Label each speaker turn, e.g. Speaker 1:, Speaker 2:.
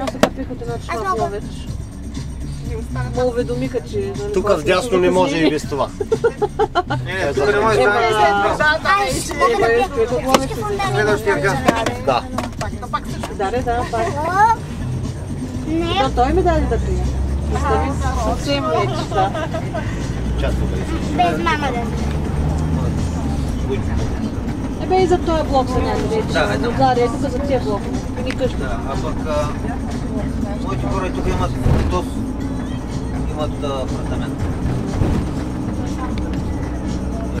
Speaker 1: Аз така пихате на
Speaker 2: Аз
Speaker 1: шмат
Speaker 2: мога.
Speaker 1: ловеч. Ме уведомиха, че... нали,
Speaker 3: Тук
Speaker 1: когато
Speaker 3: вдясно не може и без това.
Speaker 4: Не, не, тук не може да...
Speaker 2: Да
Speaker 1: е.
Speaker 4: Следващия газ.
Speaker 3: Да.
Speaker 1: Да, да, да, пак.
Speaker 2: Не,
Speaker 1: Но той ми даде да пия. Си, съвсем леки са.
Speaker 3: Част тук е.
Speaker 2: без мама да.
Speaker 1: Ебе и за този блок са някъде.
Speaker 4: Да,
Speaker 1: е тук за тия блокове. Ни къща.
Speaker 4: Да, а пък а, моите хора тук имат имат апартамент.